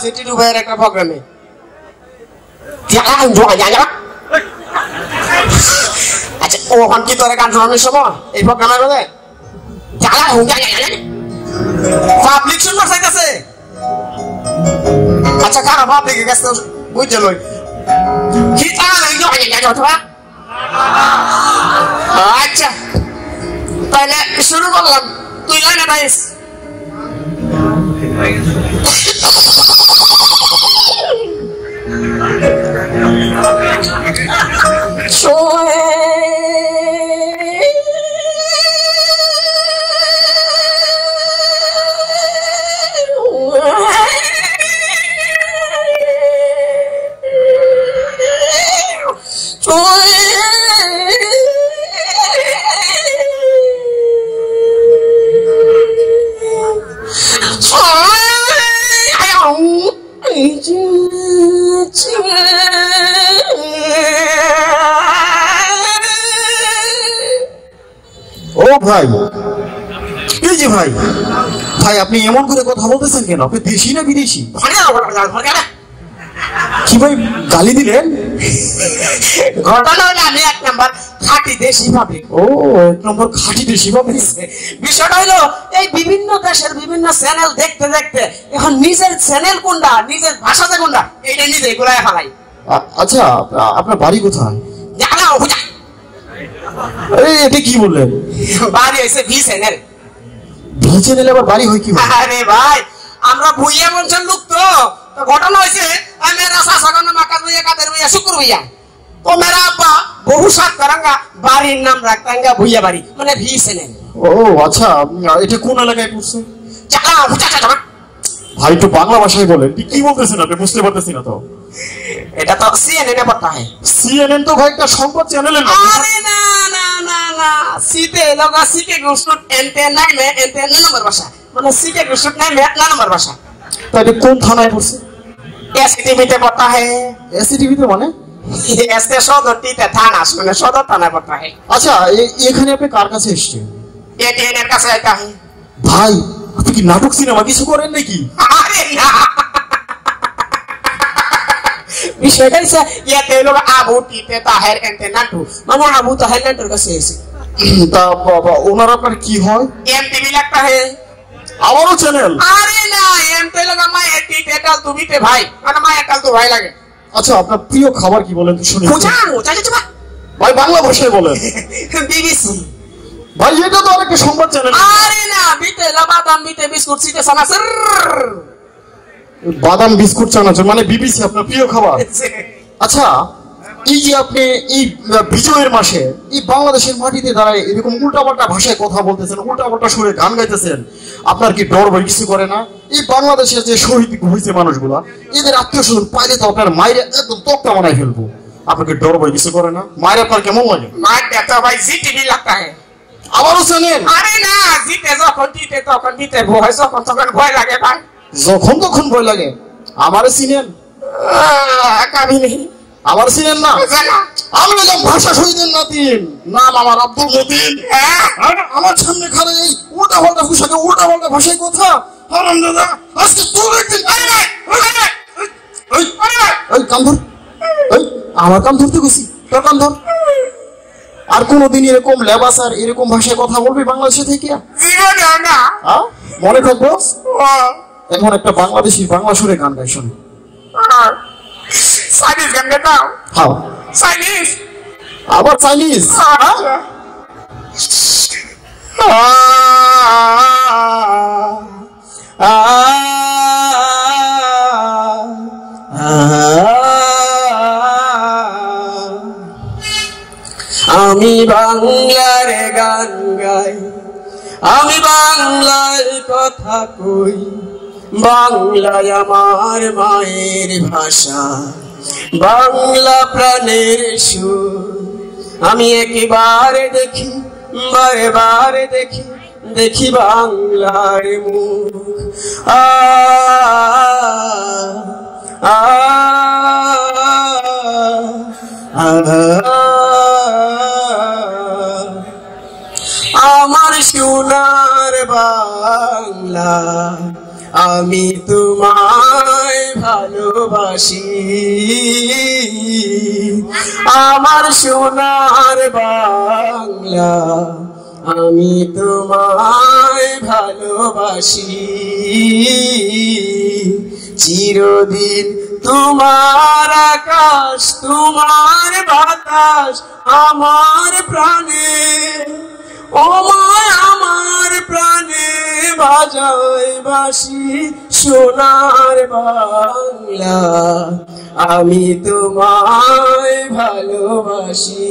আছে টিটু ভাইয়ের একটা প্রোগ্রামে। আচ্ছা ও এখন কি তোর গান শোনানোর সময়? এই প্রোগ্রামের মধ্যে? পাবলিক শুনবার চাইতেছে। আচ্ছা খারাপ পাবলিকের কাছে বুঝতে লই। কি আচ্ছা। তাহলে শুরু করলাম। তুই লাইনে পাইস Joy. ও ভাই, এই যে ভাই ভাই, আপনি এমন করে কথা বলতেছেন কেন? আপনি দেশি না বিদেশি? কি ভাই, গালি দিলেন? ঘটনা হলো আমি এক নাম্বার খাঁটি দেশি পাবলিক ও এক নম্বর খাঁটি দেশি পাবেন বিষয়টা হলো এই বিভিন্ন দেশের বিভিন্ন চ্যানেল দেখতে দেখতে এখন নিজের চ্যানেল কোনটা নিজের ভাষাতে কোনটা এইটা নিজে ঘুরায় ফেলাই। আচ্ছা আপনার বাড়ি কোথায়? জানা হুজা এই এটা কি বললেন? বাড়ি হয়েছে ভি চ্যানেল। ভি চ্যানেল আবার বাড়ি হয় কি আরে ভাই আমরা ভুইয়া বংশের লোক তো। তো ঘটনা হয়েছে মেরা শাসন মাকার ভুইয়া কাদের ভুইয়া শুকুর ভুইয়া। তো মেরা আব্বা বহু সাত করাঙ্গা বাড়ির নাম রাখতাঙ্গা ভুইয়া বাড়ি। মানে ভি চ্যানেল ও আচ্ছা এটা কোন এলাকায় পড়ছে? চাকা চাকা ভাই একটু বাংলা ভাষায় বলেন। কি- বলতেছেন আপনি? বুঝতে পারতেছি না তো। এটা তো সিএনএন এ পড়তা হয়। সিএনএন তো ভাই একটা সংবাদ চ্যানেলের নাম আরে না না না না। সিতে লগা সিকে গুসুট এনতে নাইমে এনতে না নম্বর ভাষা। মানে সিকে গুসুট নাইমে না নম্বর ভাষা। এটা কোন থানায় পড়ছে? এসটিভিতে পড়তা হয়। এসিটিভিতে মানে? এসতে সদর টিতে থানা মানে সদর থানায় পড়তা আচ্ছা এখানে আপনি কার কাছে এসছেন? এটিএন এর কাছে ভাই আপনি কি নাটক সিনেমা কিছু করেন নাকি? আরে না। বিষয়টা হচ্ছে ইয়াতে লোক আবু টিতে তাহের এনতে নাটু। মানে আবু তাহের নাটুর কাছে এসে তা বাবা ওনার আপনার কি হয়? এমটিভি লাগতা হয় আমারও চ্যানেল আরে না এমতে লোক মা এটি টেটাল তুমিতে ভাই। মানে মা এটাল তো ভাই লাগে। আচ্ছা আপনার প্রিয় খাবার কি বলেন? শুনি। ভাই বাংলা ভাষায় বলেন। বিবিসি। ভাই এটা তো আরেকটা সংবাদ চ্যানেল। আরে না বিতে লবাদাম বিতে বিস্কুট সিতে সানাসর বাদাম বিস্কুট চানাচুর মানে বিবিসি আপনার প্রিয় খাবার। আচ্ছা এই যে আপনি এই বিজয়ের মাসে এই বাংলাদেশের মাটিতে দাঁড়ায় এরকম উল্টাপাল্টা ভাষায় কথা বলতেছেন উল্টাপাল্টা সুরে গান গাইতেছেন আপনার কি ডর ভয় কিছু করে না? এই বাংলাদেশের যে শহীদ হয়েছে মানুষগুলা এদের আত্মীয় স্বজন পাইলে তো আপনার মায়ের একদম তক্তা বানাই ফেলব। আপনাকে ডর ভয় কিছু করে না? মায়ের আপনার কেমন লাগে? মার দেতা ভাই জি টিভি লাগতা আবারও জানেন আরে না জিতে যখন দিতে তখন দিতে ভয় যখন তখন ভয় লাগে ভাই। যখন তখন ভয় লাগে। আমারে চিনেন? নেই আমার চিনেন না? আমি হলাম ভাষা শহীদের নাতিন। নাম আমার আব্দুল মতিন। হ্যাঁ। আমার সামনে খালে এই উল্টা পাল্টা পোশাকে উল্টা পাল্টা ভাষায় কথা। হারাম দাদা আজকে তোর একদিন কাম ধর। আমার কাম ধরতে গেছি তোর কাম ধর। আর কোনোদিন এরকম লেবাস আর এরকম ভাষায় কথা বলবি বাংলাদেশে থেকে? হ্যাঁ? মনে থাকব? এখন একটা বাংলাদেশি বাংলা সুরে গান গাই শোনে। চাইনিজ গান গাইতাম হ্যাঁ চাইনিজ আবার চাইনিজ আমি বাংলার গান গাই আমি বাংলার কথা কই বাংলায় আমার মায়ের ভাষা। বাংলা প্রাণের আমি একেবারে দেখি বারে বারে দেখি দেখি বাংলার মুখ। আ আ। আমার সোনার বাংলা আমি তোমায় ভালোবাসি। আমার সোনার বাংলা আমি তোমায় ভালোবাসি। চিরদিন তোমার আকাশ, তোমার বাতাস আমার প্রাণে। ও আমার প্রাণে বাজায় বাসি সোনার বাংলা। আমি তোমায় ভালোবাসি।